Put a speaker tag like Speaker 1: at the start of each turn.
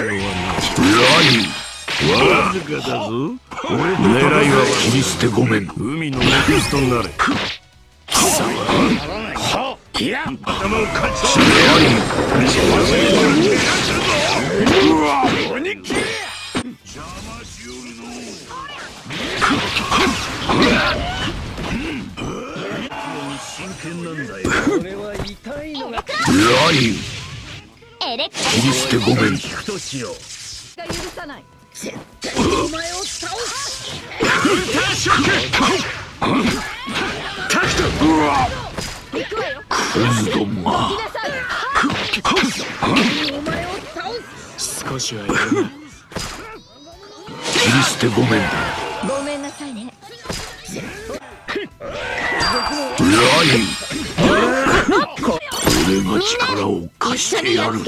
Speaker 1: 必要はない
Speaker 2: ラ
Speaker 1: わずかだぞ
Speaker 2: 狙いは切り捨てごめん
Speaker 1: 海のネクストになれ
Speaker 2: 頭をかち
Speaker 1: 俺は痛いのが
Speaker 2: ライ
Speaker 3: エレク
Speaker 2: 切り捨てごめん
Speaker 1: としよう
Speaker 3: が許さない
Speaker 1: お前を倒す
Speaker 3: 行くわよ
Speaker 2: ク。ズどもが
Speaker 3: 来なさい
Speaker 1: お前を倒す少しはやるな
Speaker 2: 切り捨てごめん
Speaker 3: ごめんなさいね。
Speaker 2: ライ俺が力を貸してやる。